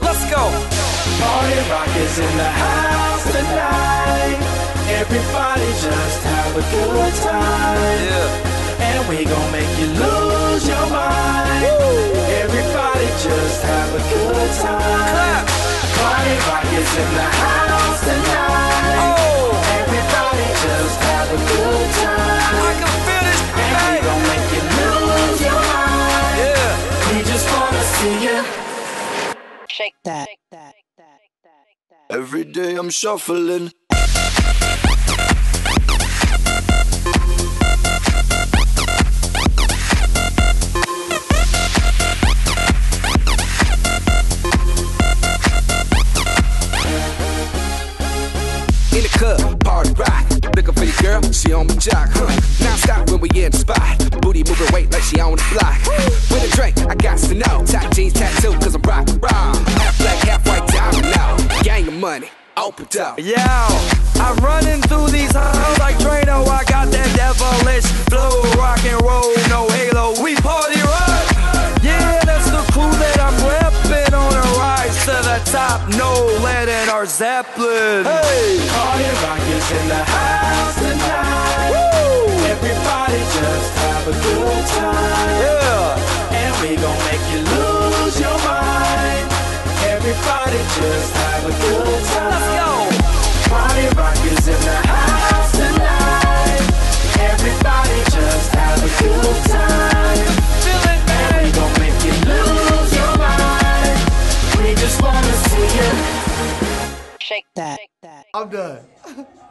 Let's go. Party rock is in the house tonight. Everybody just have a good time. Yeah. And we gon' make you lose your mind. Everybody just have a good time. Clap. Party rock is in the house tonight. Shake that. Every day I'm shuffling. In the club, party rock. Looking for your girl, she on my jock. Huh. Now stop when we in the spot. Booty moving weight like she on the block. Money, open up. Yo, I'm running through these halls like Drano. I got that devilish flow, rock and roll, no halo. We party rock. Yeah, that's the crew that I'm repping on a rise to the top. No lead in our Zeppelin. Hey, Party rock is in the house tonight. Everybody just have a good time. yeah. And we gon' make you lose your mind. Everybody just have a good time. Let's go. Party rock is in the house tonight. Everybody just have a good time. Feel it, And we man. gon' make you lose your mind. We just wanna see you. Shake that. I'm done.